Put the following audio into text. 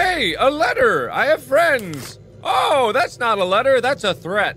Hey, a letter! I have friends! Oh, that's not a letter, that's a threat.